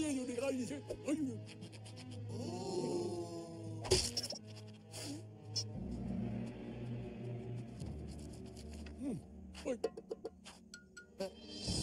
brengen door de. Oh.